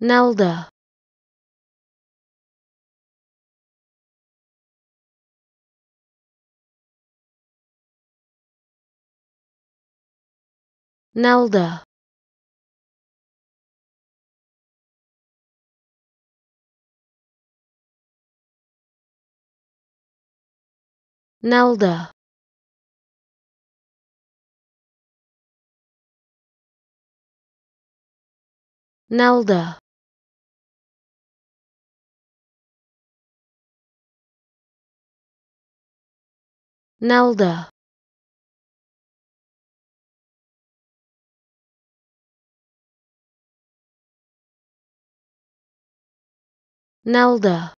Nelda Nelda Nelda Nelda Nelda Nelda